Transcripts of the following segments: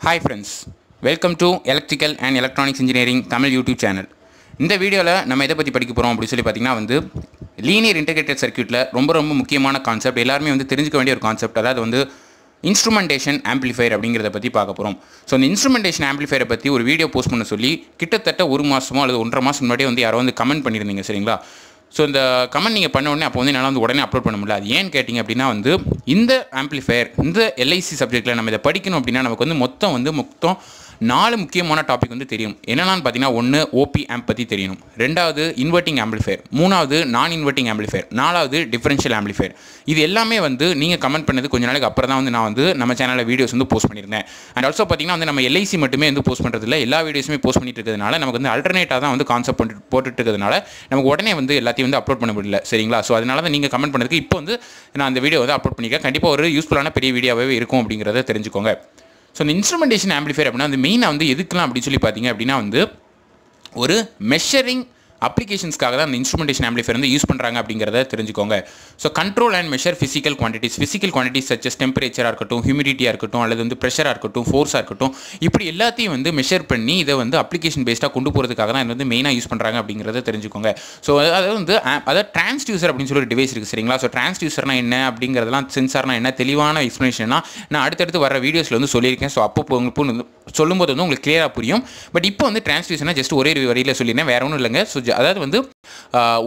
Hi friends welcome to electrical and electronics engineering Tamil YouTube channel இந்த வீடியோவில் நம்ம எதை பற்றி படிக்க போகிறோம் அப்படின்னு சொல்லி பார்த்தீங்கன்னா வந்து லீனியர் இன்டகிரேட்டட் சர்க்கியூட்டில் ரொம்ப ரொம்ப முக்கியமான கான்செப்ட் எல்லாருமே வந்து தெரிஞ்சுக்க வேண்டிய ஒரு கான்செப்ட் அதாவது வந்து இன்ஸ்ட்ருமெண்டேஷன் ஆம்பிளிஃபையர் அப்படிங்கிறத பற்றி பார்க்க போகிறோம் ஸோ இந்த இன்ஸ்ட்ருமெண்டேஷன் ஆம்பிளிஃபையரை பற்றி ஒரு வீடியோ போஸ்ட் பண்ண சொல்லி கிட்டத்தட்ட ஒரு மாதமோ அல்லது ஒன்றரை மாதம் முன்னாடியே வந்து யாரோ வந்து கமெண்ட் பண்ணியிருந்தீங்க சரிங்களா? ஸோ இந்த கமெண்ட் நீங்கள் பண்ண உடனே அப்போ வந்து என்னால் வந்து உடனே அப்லோட் பண்ண முடியல. அது ஏன்னு கேட்டிங்க அப்படின்னா வந்து இந்த ஆம்பிளிஃபையர் இந்த எல்ஐசி சப்ஜெக்ட்டில் நம்ம இதை படிக்கணும் அப்படின்னா நமக்கு வந்து மொத்தம் வந்து மொத்தம் நாலு முக்கியமான டாபிக் வந்து தெரியும். என்னென்னு பார்த்தீங்கன்னா ஒன்று ஓபி ஆம்ப் பற்றி தெரியணும். ரெண்டாவது இன்வெர்ட்டிங் ஆம்பிளிஃபயர் மூணாவது நான் இன்வெர்ட்டிங் ஆம்பிளிஃபயர் நாலாவது டிஃபரன்ஷியல் ஆம்பிளிஃபயர் இது எல்லாமே வந்து நீங்கள் கமெண்ட் பண்ணது கொஞ்ச நாளைக்கு அப்புறம் தான் வந்து நான் வந்து நம்ம சேனலில் வீடியோஸ் வந்து போஸ்ட் பண்ணியிருந்தேன். அண்ட் ஆல்சோ பார்த்தீங்கன்னா வந்து நம்ம எல்ஐசி மட்டுமே வந்து போஸ்ட் பண்ணுறதில்ல எல்லா வீடியோஸுமே போஸ்ட் பண்ணிட்டு இருக்கிறதுனால நமக்கு வந்து அல்டர்னேட்டாக தான் வந்து கான்செப்ட் பண்ணிட்டு போட்டுட்டு இருக்கிறதுனால நமக்கு உடனே வந்து எல்லாத்தையும் வந்து அப்லோட் பண்ண முடியல. சரிங்களா? ஸோ அதனால தான் நீங்கள் கமெண்ட் பண்ணதுக்கு இப்போ வந்து நான் அந்த வீடியோ வந்து அப்லோட் பண்ணிக்கிறேன் கண்டிப்பாக ஒரு யூஸ்ஃபுல்லான பெரிய வீடியோவே இருக்கும் அப்படிங்கிறத தெரிஞ்சுக்கோங்க. ஸோ இந்த இன்ஸ்ட்ருமெண்டேஷன் ஆம்பிளிஃபையர் அப்படின்னா வந்து மெயினாக வந்து எதுக்கெலாம் அப்படின்னு சொல்லி பார்த்தீங்க அப்படின்னா வந்து ஒரு மெஷரிங் அப்ளிகேஷன்ஸ்க்காக தான் அந்த இன்ஸ்ட்ருமெண்டேஷன் ஆம்பிளிஃபையர் வந்து யூஸ் பண்ணுறாங்க அப்படிங்கிறத தெரிஞ்சுக்கோங்க. So control and measure physical quantities physical quantities such as டெம்பரேச்சராக இருக்கட்டும் ஹியூமிடிட்டியாக இருக்கட்டும் அல்லது வந்து ப்ரெஷராக இருக்கட்டும் ஃபோர்ஸாக இருக்கட்டும் இப்படி எல்லாத்தையும் வந்து மெஷர் பண்ணி இதை வந்து அப்ளிகேஷன் பேஸ்டாக கொண்டு போகிறதுக்காக தான் இது வந்து மெயினாக யூஸ் பண்ணுறாங்க அப்படிங்கிறத தெரிஞ்சுக்கோங்க. ஸோ அதாவது வந்து அதாவது டிரான்ஸ்டியூசர் அப்படின்னு சொல்லி ஒரு டிவைஸ் இருக்குது சரிங்களா? ஸோ டிரான்ஸ்டியூசர்னா என்ன அப்படிங்கிறதெல்லாம் சென்சார்னா என்ன? தெளிவான எக்ஸ்ப்ளனேஷன்னா நான் அடுத்தடுத்து வர வீடியோஸில் வந்து சொல்லியிருக்கேன். ஸோ அப்போ உங்களுக்கு வந்து சொல்லும்போது வந்து உங்களுக்கு கிளியராக புரியும். பட் இப்போ வந்து டிரான்ஸ்டியூஷனா ஜஸ்ட் ஒரே வரியில் சொல்லியிருந்தேன். வேற ஒன்றும் இல்லைங்க. ஸோ அதாவது வந்து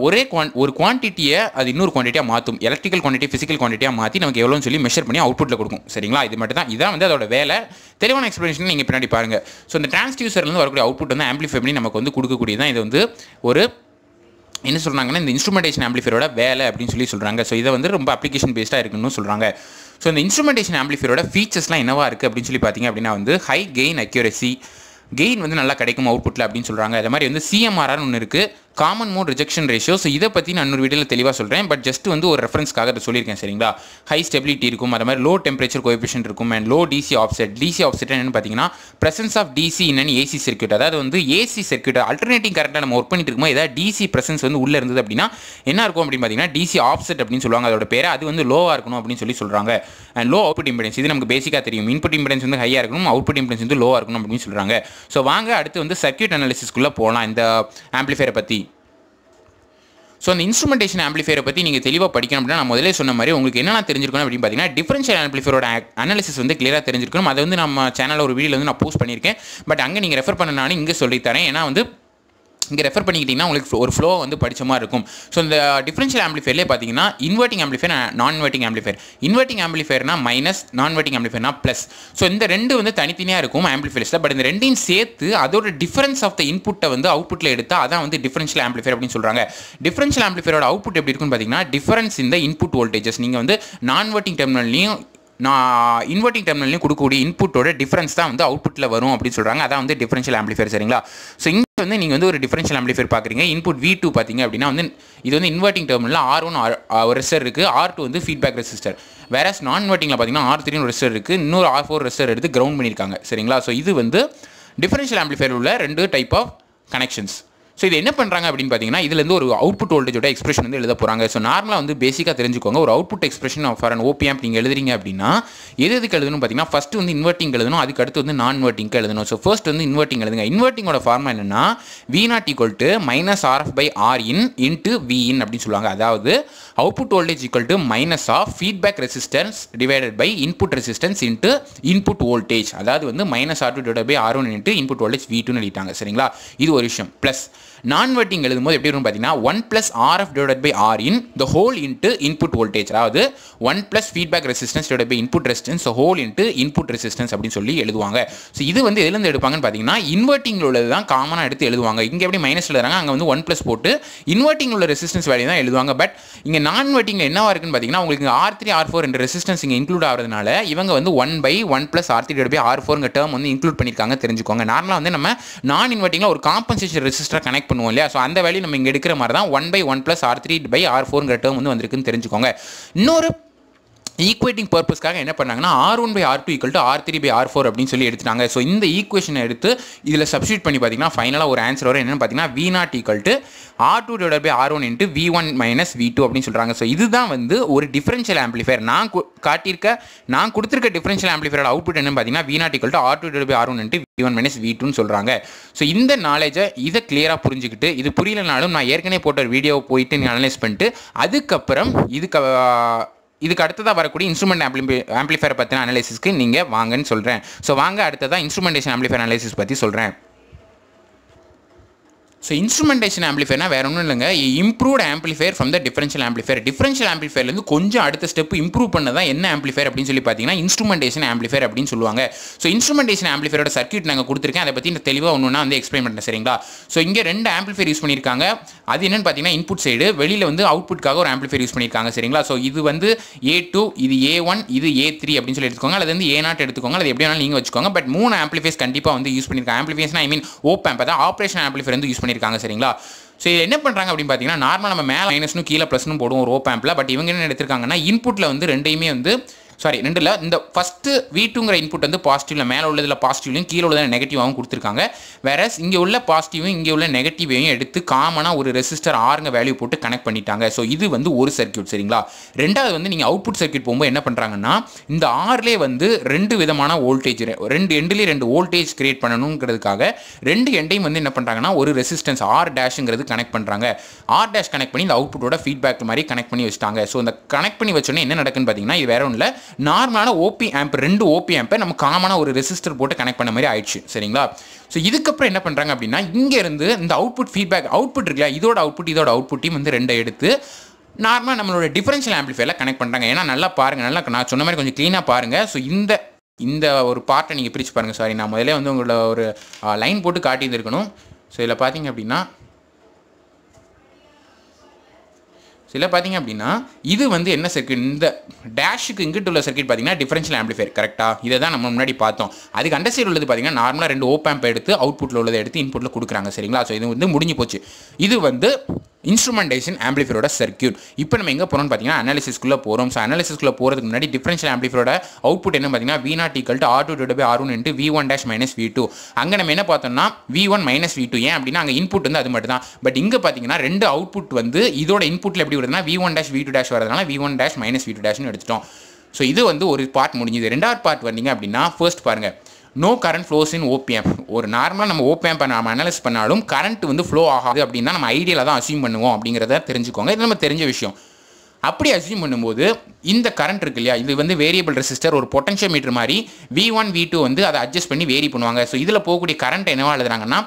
ஒரே குவான் ஒரு குவான்டிட்டியை அது இன்னொரு குவான்டிட்டியாக மாற்றும் எலக்ட்ரிக்கல் குவான்டிட்டி ஃபிசிக்கல் குவான்டிட்டியாக மாற்றி நமக்கு எவ்வளோன்னு சொல்லி மெஷர் பண்ணி அவுட்புட்டில் கொடுக்கும். சரிங்களா? இது மட்டும் தான் இதான் வந்து அதோட வேலை. தெளிவான எக்ஸ்ப்ளனேஷன் நீங்கள் பின்னாடி பாருங்கள் ஸோ இந்த டிரான்ஸ்டியூசர்லேருந்து வரக்கூடிய அவுட்புட் வந்து ஆம்பிளிஃபை பண்ணி நமக்கு வந்து கொடுக்கக்கூடியதான் இது வந்து ஒரு என்ன சொல்கிறாங்கன்னா இந்த இன்ஸ்ட்ருமெண்டேஷன் ஆம்பிளிஃபையரோட வேலை அப்படின்னு சொல்லி சொல்கிறாங்க ஸோ இதை வந்து ரொம்ப அப்ளிகேஷன் பேஸ்டாக இருக்குன்னு சொல்கிறாங்க ஸோ இந்த இன்ஸ்ட்ருமெண்டேஷன் ஆம்பிளிஃபையரோட ஃபீச்சர்ஸ்லாம் என்னவாக இருக்குது அப்படின்னு சொல்லி பார்த்தீங்க அப்படின்னா வந்து ஹை கெயின் அக்யூரசி கெயின் வந்து நல்லா கிடைக்கும் அவுட்புட்டில் அப்படின்னு சொல்கிறாங்க அது மாதிரி வந்து சிஎம்ஆர்ஆர்னு ஒன்று இருக்குது common mode rejection ratio so இதை பற்றி நான் இன்னொரு வீடியோவில் தெளிவாக சொல்கிறேன் பட் ஜஸ்ட் வந்து ஒரு ரெஃபரன்ஸ்க்காக அதை சொல்லியிருக்கேன் சரிங்களா? ஹை ஸ்டெபிலிட்டி இருக்கும். அது மாதிரி லோ டெம்பரேச்சர் கோஎஃபிஷியன்ட் இருக்கும். And low DC offset DC offset என்னன்னு பார்த்தீங்கன்னா பிரசன்ஸ் ஆஃப் டிசி என்னன்னு ஏசி சர்க்யூட் அதாவது வந்து ஏசி சர்க்யூட் அல்டர்னேட்டிங் கரெக்டாக நம்ம ஒர்க் பண்ணிட்டு இருக்கும்போது ஏதாவது டிசி பிரசன்ஸ் வந்து உள்ளே இருந்தது அப்படின்னா என்ன இருக்கும் அப்படின்னு பார்த்தீங்கன்னா டிசி ஆஃப்செட் அப்படின்னு சொல்லுவாங்க. அதோட பேர் அது வந்து லோவாக இருக்கணும் அப்படின்னு சொல்லி சொல்கிறாங்க அண்ட் லோ அவுட்புட் இம்பிடன்ஸ் இது நமக்கு பேசிக்காக தெரியும். இன்புட் இம்பிடன்ஸ் வந்து ஹையாக இருக்கணும். அவுட்புட் இம்பிடன்ஸ் வந்து லோவாக இருக்கணும் அப்படின்னு சொல்கிறாங்க ஸோ வாங்க அடுத்து வந்து சர்க்யூட் அனாலிசிஸ்க்குள்ளே போகலாம் இந்த ஆம்பிளிஃபையரை பற்றி ஸோ அந்த இன்ஸ்ட்ருமெண்டேஷன் ஆம்பிளிஃபயரை பற்றி நீங்கள் தெளிவாக படிக்கணும் அப்படின்னா நான் முதல்ல சொன்ன மாதிரி உங்களுக்கு என்னென்ன தெரிஞ்சிருக்கணும் அப்படின்னு பார்த்தீங்கன்னா டிஃபரன்ஷியல் ஆம்பிளிஃபயரோட அனாலிசிஸ் வந்து கிளியராக தெரிஞ்சிருக்கணும். அதை வந்து நம்ம சேனலில் ஒரு வீடியோவில் வந்து நான் போஸ்ட் பண்ணியிருக்கேன். பட் அங்கே நீங்கள் ரெஃபர் பண்ண நானும் இங்கே சொல்லித்தரேன். ஏன்னா வந்து இங்கே ரெஃபர் பண்ணிக்கிட்டிங்கன்னா உங்களுக்கு ஒரு ஃப்ளோ வந்து படித்த மாதிரி இருக்கும். ஸோ இந்த டிஃப்ரென்ஷியல் ஆம்பிளிஃபையர்லேயே பார்த்தீங்கன்னா inverting amplifier non inverting amplifier inverting amplifier minus non inverting ஆம்பிளிஃபையர்னா plus so இந்த ரெண்டு வந்து தனித்தனியாக இருக்கும் ஆம்பிளிஃபையர்ஸில் பட் இந்த ரெண்டையும் சேர்த்து அதோட டிஃபரன்ஸ் ஆஃப் த இன்புட்டை வந்து அவுட்புட்டில் எடுத்தால் அதான் வந்து டிஃபரன்ஷியல் ஆம்பிளிஃபையர் அப்படின்னு சொல்கிறாங்க டிஃபரன்ஷியல் ஆம்பிளிஃபையரோட அவுட்புட் எப்படி இருக்குன்னு பார்த்தீங்கன்னா டிஃபரன்ஸ் இந்த இன்புட் வோல்டேஜஸ் நீங்கள் வந்து நான் இன்வெர்ட்டிங் டெர்மினல்லையும் நான் இன்வெர்ட்டிங் டெர்மினல்லையும் கொடுக்கக்கூடிய இன்புட்டோட டிஃப்ரென்ஸ் தான் வந்து அவுட்புட்டில் வரும் அப்படின்னு சொல்கிறாங்க அதான் வந்து டிஃபரன்ஷியல் ஆம்பிளிஃபையர் சரிங்களா? ஸோ இங்கே வந்து நீங்கள் வந்து ஒரு டிஃபரன்ஷியல் ஆம்பிளிஃபையர் பார்க்குறீங்க. இன்புட் வி டூ பார்த்தீங்க அப்படின்னா வந்து இது வந்து இன்வெர்ட்டிங் டெர்மினல் ஆர் ஒன் ஒரு ரெசிஸ்டர் இருக்குது ஆர் டூ வந்து ஃபீட்பேக் ரெசிஸ்டர் வேறஸ் நான் இன்வெர்ட்டிங்கில் பார்த்தீங்கன்னா ஆர் த்ரீ ரெசிஸ்டர் இருக்குது இன்னொரு ஆர் ஃபோர் ரெசிஸ்டர் எடுத்து கிரவுண்ட் பண்ணியிருக்காங்க. சரிங்களா? ஸோ இது வந்து டிஃபரன்ஷியல் ஆம்பிளிஃபையர் உள்ள ரெண்டு டைப் ஆஃப் கனெக்ஷன்ஸ் ஸோ இது என்ன பண்ணுறாங்க அப்படின்னு பார்த்தீங்கன்னா இதுலேருந்து ஒரு அவுட்புட் வோல்டேஜோட எக்ஸ்பிரஷன் வந்து எழுத போகிறாங்க ஸோ நார்மலாக வந்து பேசிக்காக தெரிஞ்சுக்கோங்க. ஒரு output expression for an op amp நீங்கள் எழுதுறீங்க அப்படின்னா எது எதுக்கு எழுதணும் பார்த்தீங்கன்னா ஃபஸ்ட்டு வந்து இன்வெர்ட்டிங் எழுதணும் அதுக்கு அடுத்து வந்து நான் இன்வெர்ட்டிங்க்கு எழுதணும். ஸோ ஃபர்ஸ்ட் வந்து இன்வெர்ட்டிங் எழுதுங்க. இன்வெர்ட்டிங்கோட ஃபார்மா என்னன்னா V not equal to minus RF by R in into V in அப்படின்னு சொல்லுவாங்க. அதாவது output voltage equal to minus of feedback resistance divided by input resistance into input voltage அதாவது வந்து minus R two divide by R one into input voltage V டூன்னு எழுதிட்டாங்க. சரிங்களா? இது ஒரு விஷயம். ப்ளஸ் நான் வெட்டிங் எழுதும்போது எப்படி வரும் பார்த்தீங்கன்னா one plus RF divide by R in the whole into input voltage அதாவது one plus feedback resistance divide by input resistance whole into input resistance அப்படின்னு சொல்லி எழுதுவாங்க. ஸோ இது வந்து எதுலேருந்து எடுப்பாங்கன்னு பார்த்தீங்கன்னா இன்வெர்ட்டிங் உள்ளது தான் காமனாக எடுத்து எழுதுவாங்க. இங்கே எப்படி மைனஸ் எழுதுறாங்க அங்கே வந்து ஒன் ப்ளஸ் போட்டு இன்வெர்ட்டிங் உள்ள ரெசிஸ்டன்ஸ் வேலையை தான் எழுதுவாங்க. பட் இங்கே நான் இன்வெர்ட்டிங் என்னவா இருக்குன்னு பார்த்தீங்கன்னா உங்களுக்கு ஆர் த்ரீ ஆர் ஃபோர் என்ற ரெசிஸ்டன்ஸ் இங்கே இன்க்ளூட் ஆகிறதுனால இவங்க வந்து one by one plus R three by R ஃபோருங்க term வந்து இன்க்ளூட் பண்ணியிருக்காங்க தெரிஞ்சுக்கோங்க. நார்மலாக வந்து நம்ம நான் இன்வெர்ட்டிங்கில் ஒரு காம்பன்சேஷன் ரெசிஸ்டர் கனெக்ட் பண்ணுவோம் இல்லையா? ஸோ அந்த வேல்யூ நம்ம இங்கே எடுக்கிற மாதிரி தான் one by one plus R three by R ஃபோருங்கிற term வந்து வந்திருக்குன்னு தெரிஞ்சுக்கோங்க. இன்னொரு ஈக்குவேட்டிங் பர்பஸ்க்காக என்ன பண்ணாங்கன்னா R one by R two equal to R three by R four அப்படின்னு சொல்லி எடுத்துட்டாங்க. ஸோ இந்த ஈக்குவேஷனை எடுத்து இதில் சப்ஸ்டியூட் பண்ணி பார்த்தீங்கன்னா ஃபைனலாக ஒரு ஆன்சர் வரும். என்னென்னு பார்த்தீங்கன்னா V not equal to R two divide by R one into V one minus V two அப்படின்னு சொல்கிறாங்க ஸோ இதுதான் வந்து ஒரு டிஃபரன்ஷியல் ஆம்பிளிஃபயர் நான் காட்டியிருக்க நான் கொடுத்துருக்க டிஃபரன்ஷியல் ஆம்பிளிஃபயரோட அவுட்புட் என்னன்னு பார்த்தீங்கன்னா V not equal to R two divide by R one into V one minus V டூன்னு சொல்கிறாங்க ஸோ இந்த நாலேஜை இதை கிளியராக புரிஞ்சுக்கிட்டு இது புரியலனாலும் நான் ஏற்கனவே போட்ட ஒரு வீடியோ போயிட்டு நீங்கள் அனலைஸ் பண்ணிட்டு அதுக்கப்புறம் இதுக்கு இதுக்கு அடுத்ததாக வரக்கூடிய இன்ஸ்ட்ருமெண்ட் ஆம்பிளி ஆம்பிளிஃபயர் பற்றின அனாலிசிஸ்க்கு நீங்கள் வாங்கன்னு சொல்கிறேன் ஸோ வாங்க அடுத்ததாக இன்ஸ்ட்ருமெண்டேஷன் ஆம்பிளிஃபயர் அனாலிசிஸ் பற்றி சொல்கிறேன் ஸோ இன்ஸ்ட்ருமெண்டேஷன் ஆம்பிளிஃபைனா வேறு ஒன்றும் இல்லைங்க. Improved amplifier from the differential amplifier differential ஆம்பிளிஃபயர்லேருந்து கொஞ்சம் அடுத்த ஸ்டெப் இம்ப்ரூவ் பண்ணதான் என்ன ஆம்பிளிஃபயர் அப்படின்னு சொல்லி பார்த்தீங்கன்னா இன்ஸ்ட்ருமெண்டேஷன் ஆம்பிளிஃபயர் அப்படின்னு சொல்லுவாங்க. ஸோ இன்ஸ்ட்ருமெண்டேஷன் ஆம்பிளிஃபயரோட சர்க்யூட் நாங்கள் கொடுத்துருக்கேன். அதை பற்றி இந்த தெளிவாக ஒன்றுனா வந்து எக்ஸ்பிளைன் பண்ணுறேன் சரிங்களா? ஸோ இங்கே ரெண்டு ஆம்பிளிஃபயர் யூஸ் பண்ணியிருக்காங்க. அது என்னென்னு பார்த்தீங்கன்னா இன்புட் சைடு வெளியில் வந்து அவுட்புட்காக ஒரு ஆம்பிளிஃபயர் யூஸ் பண்ணியிருக்காங்க சரிங்களா? ஸோ இது வந்து ஏ டூ இது ஏ ஒன் இது ஏ த்ரீ அப்படின்னு சொல்லி எடுத்துக்கோங்க. அல்லது வந்து ஏ நாட் எடுத்துக்கோங்க. அது எப்படி வேணாலும் நீங்கள் வச்சுக்கோங்க. பட் மூணு ஆம்பிளிஃபைஸ் கண்டிப்பாக வந்து யூஸ் பண்ணியிருக்காங்க. ஆம்பிளிஃபைஸ்னா I mean op amp operation amplifier வந்து யூஸ் பண்ணி பண்ணியிருக்காங்க சரிங்களா? ஸோ இது என்ன பண்ணுறாங்க அப்படின்னு பார்த்தீங்கன்னா நார்மலாக நம்ம மேலே மைனஸ்னு கீழே ப்ளஸ்னு போடுவோம் ரோ பேம்பில் பட் இவங்க என்ன எடுத்திருக்காங்கன்னா இன்புட்டில் வந்து ரெண்டையுமே வந்து சாரி ரெண்டில் இந்த ஃபஸ்ட்டு வீட்டுங்கிற இன்புட் வந்து பாசிட்டிவ்ல மேலே உள்ளதில் பாசிட்டிவ்லையும் கீழே உள்ளதில் நெகட்டிவாகவும் கொடுத்துருக்காங்க. வேற இங்கே உள்ள பாசிட்டிவும் இங்கே உள்ள நெகட்டிவையும் எடுத்து காமனாக ஒரு ரெசிஸ்டர் ஆறுங்க வேல்யூ போட்டு கனெக்ட் பண்ணிட்டாங்க. ஸோ இது வந்து ஒரு சர்க்யூட் சரிங்களா? ரெண்டாவது வந்து நீங்கள் அவுட்புட் சர்க்யூட் போகும்போது என்ன பண்ணுறாங்கன்னா இந்த ஆறுலேயே வந்து ரெண்டு விதமான வோல்டேஜ் ரெண்டு எண்டுலேயே ரெண்டு வோல்டேஜ் கிரியேட் பண்ணணுங்கிறதுக்காக ரெண்டு எண்டையும் வந்து என்ன பண்ணுறாங்கன்னா ஒரு ரெசிஸ்டன்ஸ் ஆர் டேஷுங்கிறது கனெக்ட் பண்ணுறாங்க ஆர் டேஷ் கனெக்ட் பண்ணி இந்த அவுட்புட்டோட ஃபீட்பேக் மாதிரி கனெக்ட் பண்ணி வச்சுட்டாங்க. ஸோ இந்த கனெக்ட் பண்ணி வச்சோன்னே என்ன நடக்குன்னு பார்த்தீங்கன்னா இது வேற ஒன்றும் இல்லை நார்மலான ஓபி ஆம்ப் ரெண்டு ஓபி ஆம்பை நம்ம காமனாக ஒரு ரெசிஸ்டர் போட்டு கனெக்ட் பண்ண மாதிரி ஆயிடுச்சு சரிங்களா? ஸோ இதுக்கப்புறம் என்ன பண்ணுறாங்க அப்படின்னா இங்கேருந்து இந்த அவுட்புட் ஃபீட்பேக் அவுட்புட் இருக்குல்ல இதோட அவுட்புட் இதோட அவுட்புட்டையும் வந்து ரெண்டை எடுத்து நார்மலாக நம்மளோட டிஃபரன்ஷியல் ஆம்பிளிஃபையரில் கனெக்ட் பண்ணுறாங்க ஏன்னா நல்லா பாருங்கள் நல்லா நான் சொன்ன மாதிரி கொஞ்சம் க்ளீனாக பாருங்கள் ஸோ இந்த இந்த ஒரு பார்ட்டை நீங்கள் பிரித்து பாருங்கள் சாரி நான் முதல்ல வந்து உங்களோட ஒரு லைன் போட்டு காட்டியிருந்துருக்கணும். ஸோ இதில் பார்த்தீங்க அப்படின்னா சில பார்த்தீங்க அப்படின்னா இது வந்து என்ன சர்க்கியூட் இந்த டேஷுக்கு இங்கிட்டு உள்ள சர்க்கியூட் பார்த்தீங்கன்னா டிஃபரன்ஷியல் ஆம்பிளிஃபயர் கரெக்டாக இதை தான் நம்ம முன்னாடி பார்த்தோம். அதுக்கு அண்டர் சைடு உள்ளது பார்த்தீங்கன்னா நார்மலாக ரெண்டு ஓப் ஆம்ப் எடுத்து அவுட்புட்டில் உள்ளதை எடுத்து இன்புட்டில் கொடுக்குறாங்க சரிங்களா? ஸோ இது வந்து முடிஞ்சு போச்சு. இது வந்து இன்ஸ்ட்ருமெண்டேஷன் ஆம்பிளிஃபரோட சர்க்கியூட் இப்போ நம்ம எங்கே போகிறோம்னு பார்த்தீங்கன்னா அனாலிசிஸ்க்குள்ளே போகிறோம் ஸோ அனாலிசிஸ்க்குள்ளே போகிறதுக்கு முன்னாடி டிஃபரன்ஷியல் ஆம்பிளிஃபரோட அவுட்புட் என்ன பார்த்தீங்கன்னா V not equal to R two divide by R one into V one dash minus V two அங்கே நம்ம என்ன பார்த்தோம்னா V one minus V two ஏன் அப்படின்னா அங்கே இன்புட் வந்து அது மட்டும் தான் பட் இங்கே பார்த்தீங்கன்னா ரெண்டு அவுட்புட் வந்து இதோட இன்புட்டில் எப்படி வருதுன்னா V one dash V two dash வரதுனால V one dash minus V two டேஷ்னு எடுத்துட்டோம். ஸோ இது வந்து ஒரு பார்ட் முடிஞ்சுது. ரெண்டாவது பார்ட் வந்தீங்க அப்படின்னா ஃபர்ஸ்ட் பாருங்கள் no current flows in op amp ஒரு நார்மலாக நம்ம ஓபிஎம் நம்ம அனலைஸ் பண்ணாலும் கரண்ட் வந்து ஃப்ளோ ஆகாது அப்படின்னா நம்ம ஐடியாவில் தான் அசியூம் பண்ணுவோம் அப்படிங்கிறத தெரிஞ்சுக்கோங்க. இது நம்ம தெரிஞ்ச விஷயம். அப்படி அசியூம் பண்ணும்போது இந்த கரண்ட் இருக்கு இல்லையா இது வந்து வேரியபிள் ரெசிஸ்டர் ஒரு பொட்டன்ஷியல் மீட்டர் மாதிரி வி ஒன் வி டூ வந்து அதை அட்ஜஸ்ட் பண்ணி வேரி பண்ணுவாங்க. ஸோ இதில் போகக்கூடிய கரண்ட் என்னவா எழுதுறாங்கன்னா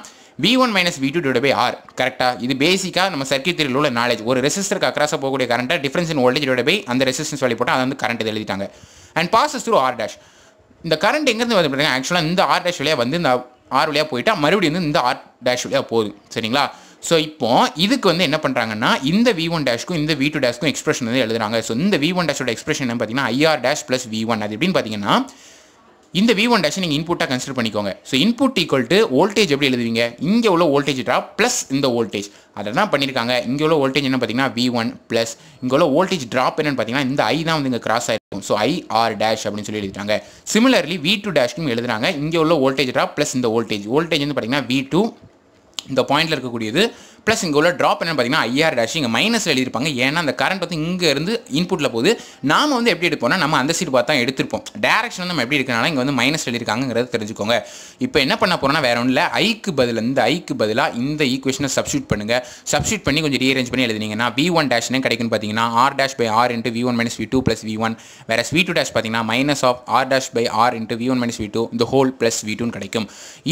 V one minus V two divide by R கரெக்டாக இது பேசிக்காக நம்ம சர்க்கியூட் தியரியில் உள்ள நாலேஜ் ஒரு ரெசிஸ்டருக்கு அக்ராஸாக போகக்கூடிய கரண்ட்டை difference in voltage divide by அந்த ரெசிஸ்டன்ஸ் வழி போட்டால் அதை வந்து current எழுதிட்டாங்க. And passes through R dash இந்த கரண்ட் எங்கேருந்து வந்து பார்த்தீங்கன்னா ஆக்சுவலாக இந்த ஆர் டேஷ் வழியாக வந்து இந்த ஆர் வழியாக போயிட்டா மறுபடியும் வந்து இந்த ஆர் டேஷ் வழியாக போகுது. சரிங்களா? ஸோ இப்போ இதுக்கு வந்து என்ன பண்ணுறாங்கன்னா இந்த வி ஒன் டேஷ்க்கும் இந்த வி டூ டேஷ்க்கும் எக்ஸ்பிரஷன் வந்து எழுதுறாங்க. ஸோ இந்த வி ஒன் டேஷோட எக்ஸ்பிரஷன் என்ன பார்த்தீங்கன்னா IR dash plus V one அது எப்படின்னு பார்த்தீங்கன்னா இந்த வி ஒன் டேஷ் நீங்கள் இன்புட்டாக கன்சிடர் பண்ணிக்கோங்க. So input equal to voltage எப்படி எழுதுவீங்க? இங்கே உள்ள வோல்டேஜ் ட்ராப் ப்ளஸ் இந்த வோல்டேஜ் அதை தான் பண்ணியிருக்காங்க இங்கே உள்ள வோல்டேஜ் என்ன பார்த்தீங்கன்னா வி ஒன் ப்ளஸ் இங்கே உள்ள வோல்டேஜ் ட்ராப் என்னன்னு பார்த்தீங்கன்னா இந்த ஐ தான் வந்து இங்கே கிராஸ் ஆகிருக்கும் ஸோ ஐ ஆர் டேஷ் அப்படின்னு சொல்லி எழுதிட்டாங்க. சிமிலர்லி வி டூ டேஷ்னு எழுதுறாங்க. இங்கே உள்ள வோல்டேஜ் ட்ராப் ப்ளஸ் இந்த வோல்டேஜ் வோல்டேஜ் வந்து பார்த்தீங்கன்னா வி டூ இந்த பாயிண்டில் இருக்கக்கூடியது ப்ளஸ் இங்கே உள்ள ட்ராப் என்ன பார்த்தீங்கன்னா ஐஆர் டேஷ் இங்கே மைனஸில் எழுதியிருப்பாங்க. ஏன்னா அந்த கரண்ட் வந்து இங்கேருந்து இன்புட்டில் போகுது. நாம் வந்து எப்படி எடுப்போம்னா நம்ம அந்த சைடு பார்த்தா எடுத்திருப்போம். டேரக்ஷன் நம்ம எப்படி இருக்கனால இங்கே வந்து மைனஸ் எழுதியிருக்காங்கிறத தெரிஞ்சுக்கோங்க. இப்போ என்ன பண்ண போகிறோம்னா வேறு ஒன்றும் இல்லை ஐக்கு பதில் இந்த ஐக்கு பதிலாக இந்த ஈக்குவேஷனை சப்ஸ்டியூட் பண்ணுங்கள் சப்ஸ்டியூட் பண்ணி கொஞ்சம் ரீஅரேஞ்ச் பண்ணி எழுதினீங்கன்னா வி ஒன் டேஷ்னே கிடைக்கும்னு பார்த்தீங்கன்னா R dash by R into V one minus V two plus V one வேறு வி டூ டேஷ் பார்த்தீங்கன்னா minus of R dash by R into V one minus V two இந்த whole plus V டூன்னு கிடைக்கும்.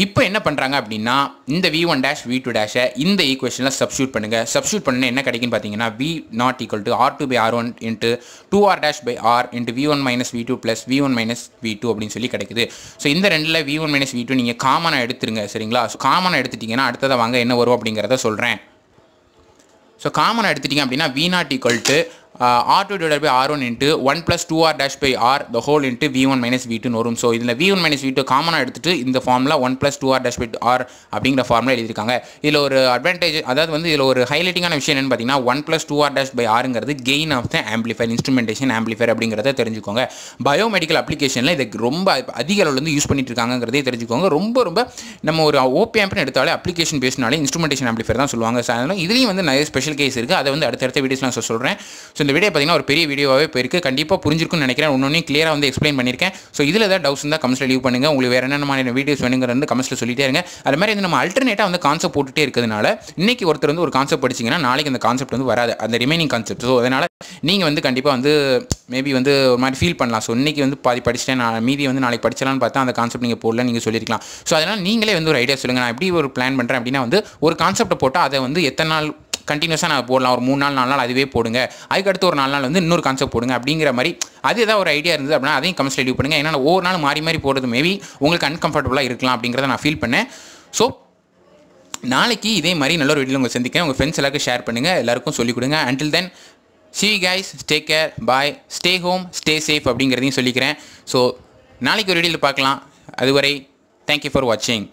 இப்போ என்ன பண்ணுறாங்க அப்படின்னா இந்த V one dash V two டேஷை இந்த ஈக்குவேஷனில் சப்ஸ்டியூட் பண்ணுங்க. சப்ஸ்டியூட் பண்ண என்ன கிடைக்குன்னு பார்த்தீங்கன்னா V not equal to R two by R one into two R dash by R into V one minus V two plus V one minus V two அப்படின்னு சொல்லி கிடைக்குது. ஸோ இந்த ரெண்டில் V one minus V two நீங்கள் காமனாக எடுத்துருங்க சரிங்களா? So காமனாக எடுத்துட்டிங்கன்னா அடுத்ததை வாங்க என்ன வரும் அப்படிங்கிறத சொல்கிறேன் ஸோ காமனாக எடுத்துட்டிங்க அப்படின்னா V not equal to R two divide by R one into one plus two R dash by R the whole into V one minus V டூன்னு வரும். ஸோ இதில் V one minus V two காமனாக எடுத்துட்டு இந்த ஃபார்மில் one plus two R dash by R அப்படிங்கிற ஃபார்மில் எழுதியிருக்காங்க. இதில் ஒரு அட்வான்டேஜ் அதாவது வந்து இதில் ஒரு ஹைலைட்டிங்கான விஷயம் என்னென்னு பார்த்தீங்கன்னா one plus two R dash by ஆருங்கிறது gain of the amplifier instrumentation amplifier அப்படிங்கிறத தெரிஞ்சுக்கோங்க. பயோமெடிக்கல் அப்ளிகேஷனில் இதை ரொம்ப அதிக அளவில் வந்து யூஸ் பண்ணிட்டு இருக்காங்கிறதே தெரிஞ்சுக்கோங்க. ரொம்ப ரொம்ப நம்ம ஒரு ஓபி ஆம்ப்னு எடுத்தாலே அப்ளிகேஷன் பேசினாலே இன்ஸ்ட்ருமெண்டேஷன் ஆம்பிளிஃபயர் தான் சொல்லுவாங்க. ஸோ அதனால் இதுலேயும் வந்து நிறைய ஸ்பெஷல் கேஸ் இருக்குது அதை வந்து அடுத்தடுத்த வீடியோஸ் நான் சொல்கிறேன் ஸோ இந்த வீடியோ பார்த்தீங்கன்னா ஒரு பெரிய வீடியோவாகவே போயிருக்கு. கண்டிப்பாக புரிஞ்சிருக்கும்னு நினைக்கிறேன். ஒன்று கிளியராக வந்து எக்ஸ்பிளைன் பண்ணியிருக்கேன் ஸோ இதில் ஏதாவது டவுட்ஸ் இருந்தால் கமெண்ட்ஸில் லீவ் பண்ணுங்கள் உங்களுக்கு வேறு என்னென்ன மாதிரி வீடியோஸ் வேணுங்கிறது வந்து கமெண்ட்ஸில் சொல்லிட்டே இருங்க. அது மாதிரி வந்து நம்ம அல்டர்னேட்டாக வந்து கான்செப்ட் போட்டுகிட்டே இருக்கிறதுனால இன்னைக்கு ஒருத்தர் வந்து ஒரு கான்செப்ட் படிச்சிங்கன்னா நாளைக்கு அந்த கான்செப்ட் வந்து வராது. அந்த ரிமைனிங் கான்செப்ட் ஸோ அதனால் நீங்கள் வந்து கண்டிப்பாக வந்து மேபி வந்து ஒரு மாதிரி ஃபீல் பண்ணலாம். ஸோ இன்றைக்கி வந்து பாதி படிச்சிட்டேன். நான் மீதி வந்து நாளைக்கு படிச்சலாம்னு பார்த்தா அந்த கான்செப்ட் நீங்கள் போடல நீங்கள் சொல்லியிருக்கலாம் ஸோ அதனால் நீங்களே வந்து ஒரு ஐடியா சொல்லுங்கள் நான் எப்படி ஒரு பிளான் பண்ணுறேன் அப்படின்னா வந்து ஒரு கான்செப்ட்டை போட்டால் அதை வந்து எத்தனை நாள் கண்டினியூஸாக நான் போடலாம். ஒரு மூணு நாள் நாலு நாள் அதுவே போடுங்க. அதுக்கு அடுத்து ஒரு நாலு நாள் வந்து இன்னொரு கான்செப்ட் போடுங்க அப்படிங்கிற மாதிரி அது ஏதாவது ஒரு ஐடியா இருந்தது அப்படின்னா அதையும் கமெண்ட்ஸ் லீவ் பண்ணுங்கள் ஏன்னா ஒவ்வொரு நாள் மாறி மாறி போடுறது மேபி உங்களுக்கு அன்கம்ஃபர்டபுளாக இருக்கலாம் அப்படிங்கிறத நான் ஃபீல் பண்ணேன். ஸோ நாளைக்கு இதே மாதிரி நல்ல ஒரு வீடியோ உங்களை சந்திக்கிறேன். உங்கள் ஃப்ரெண்ட்ஸ் எல்லாருக்கும் ஷேர் பண்ணுங்கள் எல்லாருக்கும் சொல்லிக் கொடுங்க. Until then see guys stay care bye stay home stay safe அப்படிங்கிறதையும் சொல்லிக்கிறேன். ஸோ நாளைக்கு ஒரு வீடியோவில் பார்க்கலாம். அதுவரை தேங்க்யூ ஃபார் வாட்சிங்